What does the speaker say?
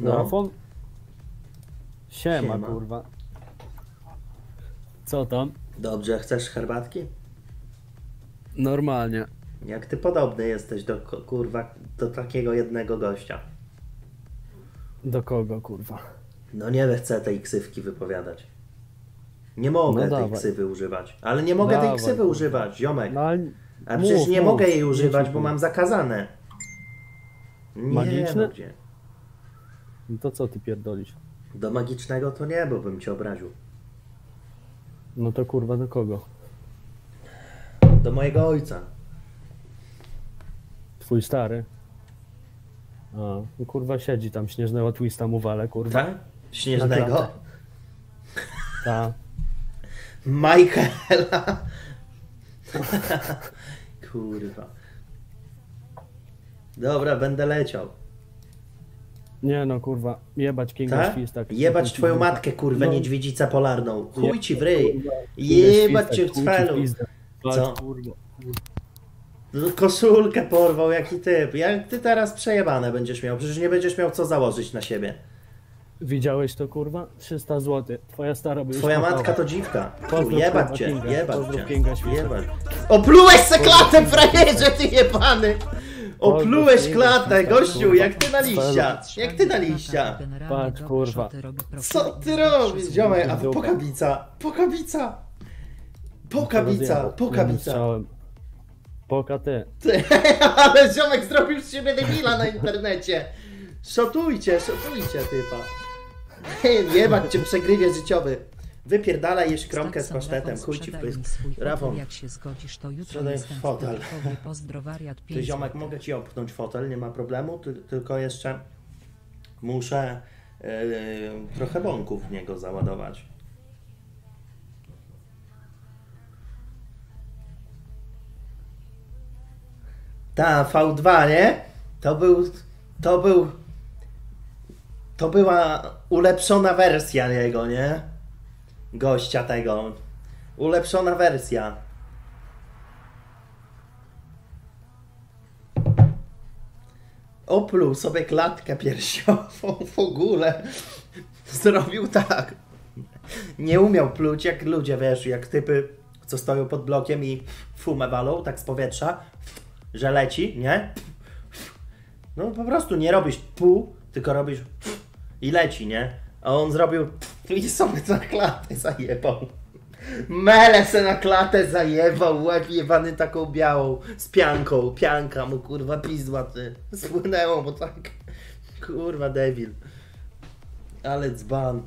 No. Telefon? Siema, Siema. kurwa. Co tam? Dobrze, chcesz herbatki? Normalnie. Jak ty podobny jesteś do kurwa, do takiego jednego gościa. Do kogo, kurwa? No nie chcę tej ksywki wypowiadać. Nie mogę No tej dawaj. ksywy używać. Ale nie mogę tej Dawaj, ksywy kurwa. używać, ziomek. No, ale A mów, przecież nie mów. mogę jej używać, Mów, bo mów. mam zakazane. Nie, Magiczne? No gdzie? No to co ty pierdolisz? Do magicznego to nie, bo bym cię obraził. No to kurwa do kogo? Do mojego ojca. Twój stary? A, no kurwa siedzi tam, śnieżnego twista mu wale, kurwa. Tak? Śnieżnego? klatę. Ta. Michaela. Kurwa. Dobra, będę leciał. Nie no, kurwa, jebać Kinga Tak? Śwista. Jebać twoją matkę, kurwę, No. niedźwiedzicę polarną. Chuj ci w Kurwa, ryj. Jebać Śwista, cię w cfelu. Co? Kurwa. No, Koszulkę porwał, jaki typ. Jak ty teraz przejebane będziesz miał? Przecież nie będziesz miał co założyć na siebie. Widziałeś to kurwa? 300 zł. Twoja stara by Twoja matka to dziwka. Kurwa, Jebać cię, Kinga. jebać Pozdrów cię. Kinga. Jebać. Oplułeś se klatę, frajerze, ty jebany! Oplułeś klatę, gościu, jak ty na liścia. Jak ty na liścia. Patrz, kurwa. Co ty robisz, ziomek? A pokabica, pokabica. Pokabica, pokabica. Strzałem. Poka ty. Ty, ale ziomek zrobił z siebie debila na internecie. Szotujcie, szotujcie typa. Jebać cię przegrywie życiowy. Wypierdalaj jeść kromkę z pasztetem, chuj ci w pysk. Rafał, Jak się zgodzisz, to jutro fotel. ty 5 ziomek, mogę ci opchnąć fotel, nie ma problemu, ty, tylko jeszcze muszę yy, trochę bąków w niego załadować. Ta V2, nie? To był, to był, to była ulepszona wersja jego, nie? Gościa tego. Ulepszona wersja. Opluł sobie klatkę piersiową w ogóle. Zrobił tak. Nie umiał pluć jak ludzie, wiesz, jak typy, co stoją pod blokiem i fumę walą, tak z powietrza, że leci, nie? No po prostu nie robisz pu, tylko robisz i leci, nie? A on zrobił i sobie na klatę zajebał. Mele se na klatę zajebał, łeb jebany taką białą, z pianką, pianka mu kurwa pizła ty. Spłynęło mu tak. Kurwa debil. Ale dzban.